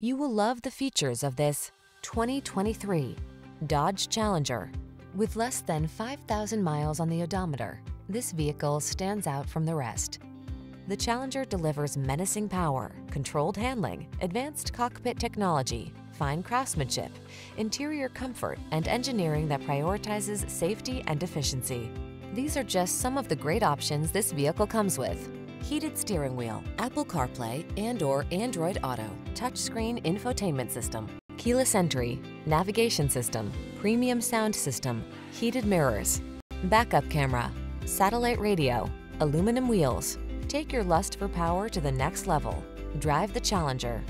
You will love the features of this 2023 Dodge Challenger. With less than 5,000 miles on the odometer, this vehicle stands out from the rest. The Challenger delivers menacing power, controlled handling, advanced cockpit technology, fine craftsmanship, interior comfort, and engineering that prioritizes safety and efficiency. These are just some of the great options this vehicle comes with. Heated steering wheel, Apple CarPlay and or Android Auto, touchscreen infotainment system, keyless entry, navigation system, premium sound system, heated mirrors, backup camera, satellite radio, aluminum wheels. Take your lust for power to the next level. Drive the Challenger.